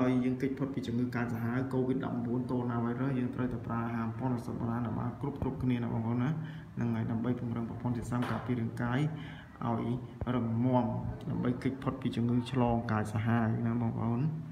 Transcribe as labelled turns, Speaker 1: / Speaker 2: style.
Speaker 1: ឲ្យយើងគេចផុតពីជំងឺកាចសាហាវ COVID-19 កូវីដ virus យើងត្រូវតែប្រើអាហារប៉ុនសុទ្ធបុរាណដើម្បីគ្រប់គ្រប់គ្នាណាបងប្អូនណាហ្នឹងហើយដើម្បីពង្រឹងប្រព័ន្ធជាសាមការពាររាងកាយឲ្យរឹងមាំដើម្បីគេចផុតពីជំងឺឆ្លងកាចសាហាវណាបងប្អូនតោះនេះប៉ុណ្ណា